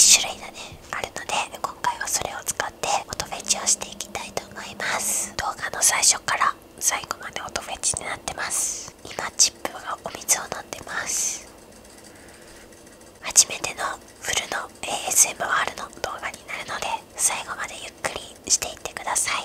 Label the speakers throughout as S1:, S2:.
S1: 1種類だねあるので今回はそれを使って音フェチをしていきたいと思います。動画の最初から最後まで音フェチになってます。今チップがお水を飲んでます。初めてのフルの ASMR の動画になるので最後までゆっくりしていってください。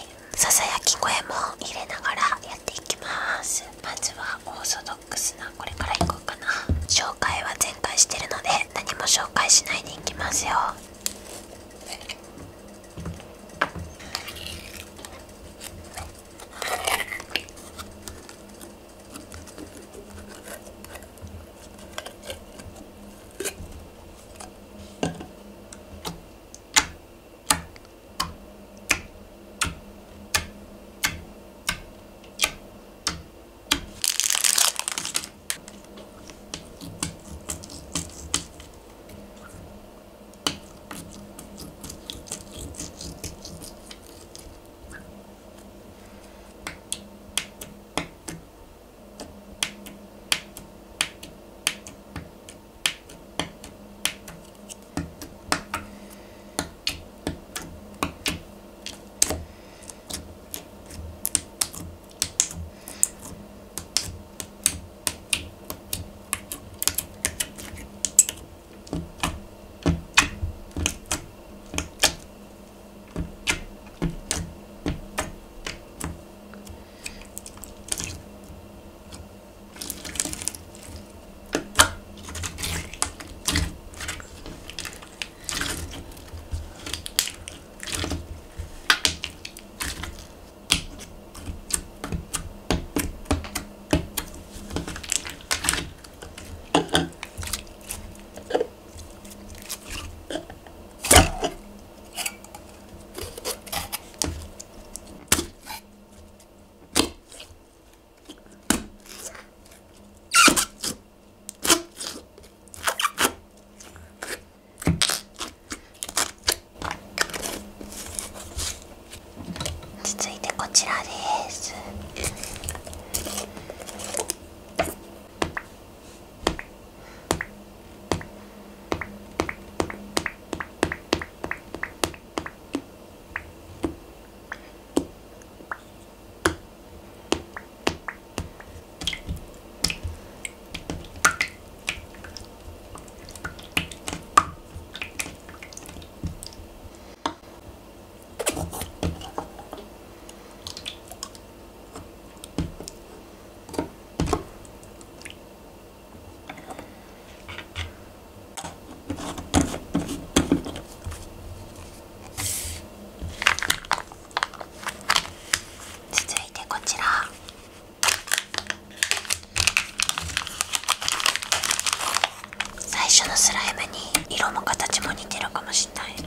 S1: 最初のスライムに色も形も似てるかもしれない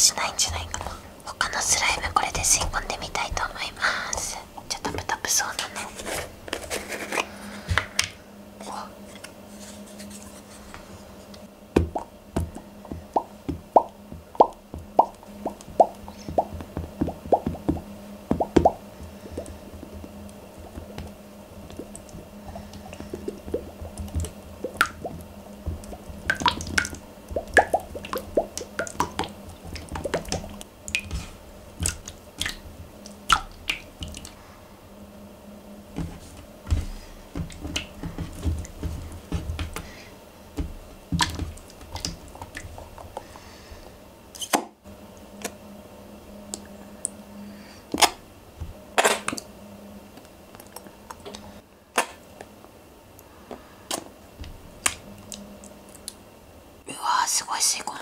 S1: しないんじゃないかな。他のスライムこれで吸い込んでみたいと思います。ちょっとプタプそうなの sé cuándo.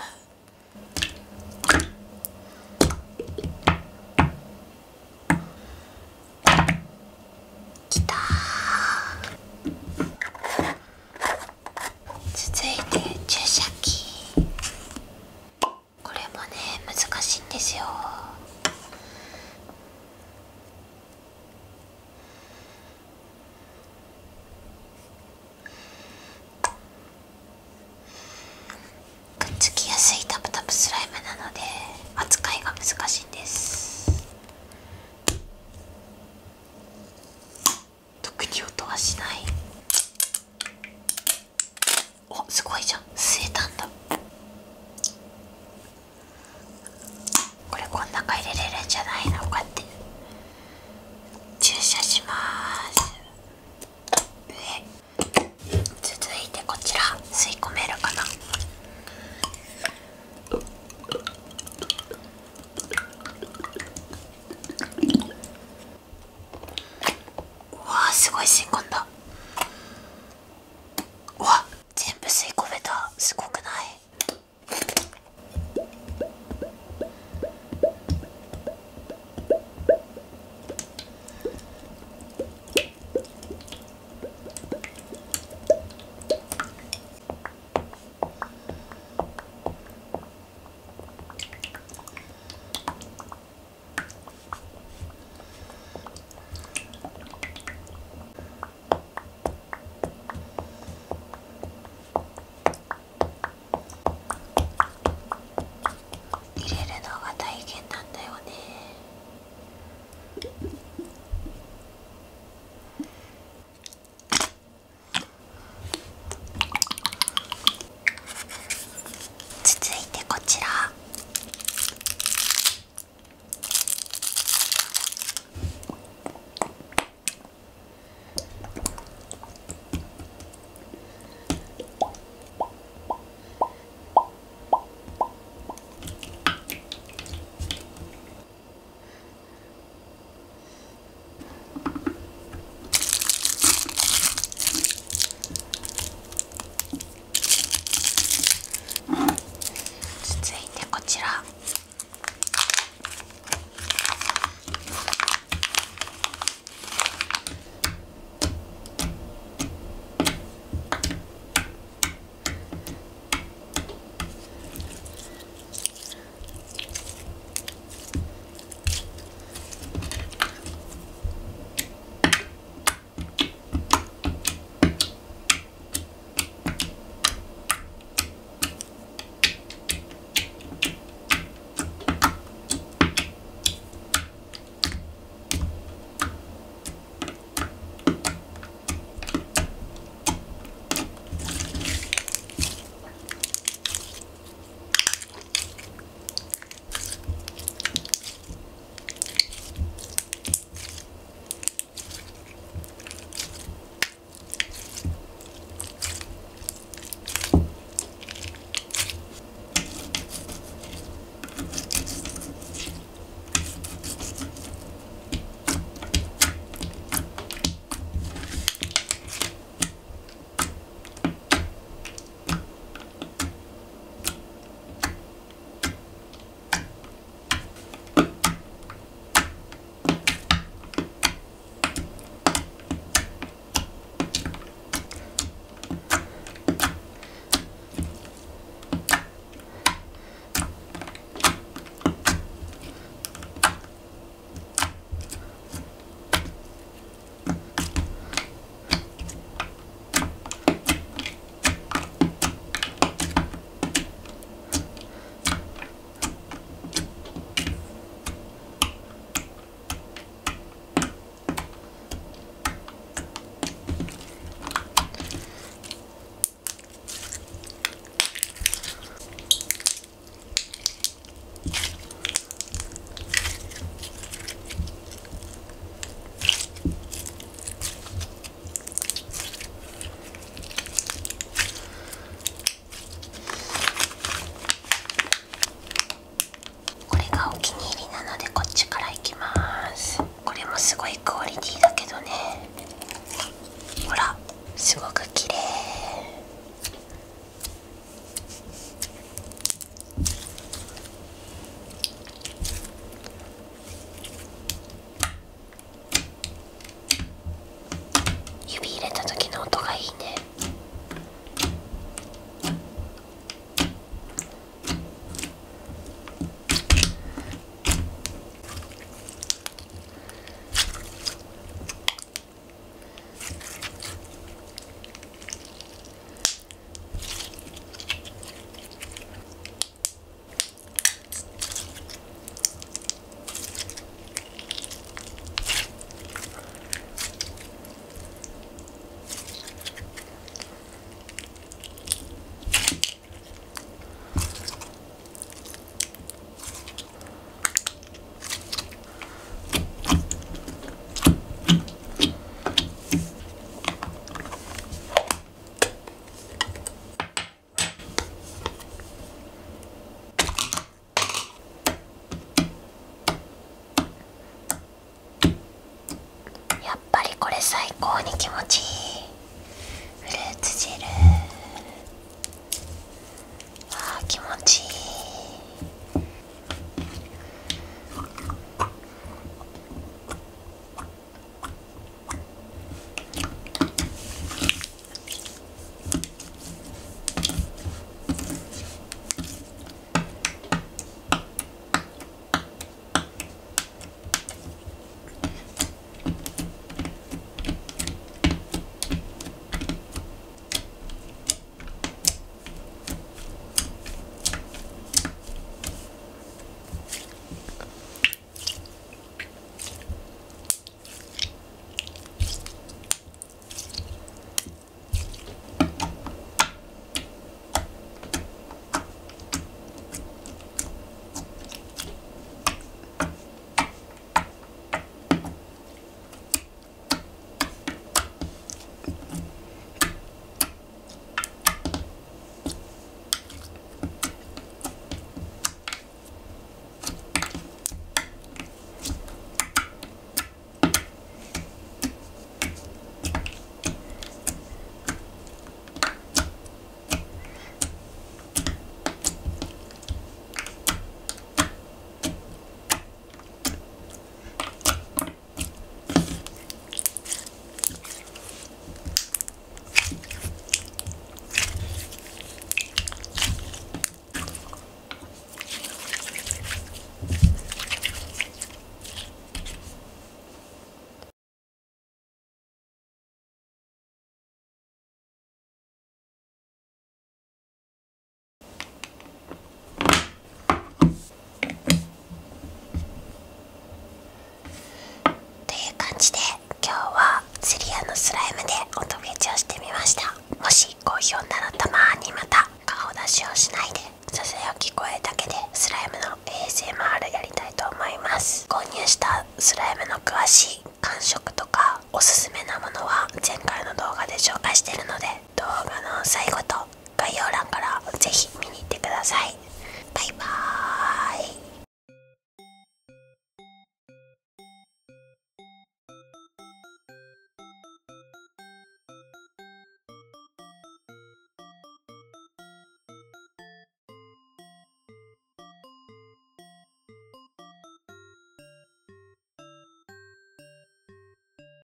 S1: 気持ち